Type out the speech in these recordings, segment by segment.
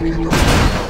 when you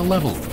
a level.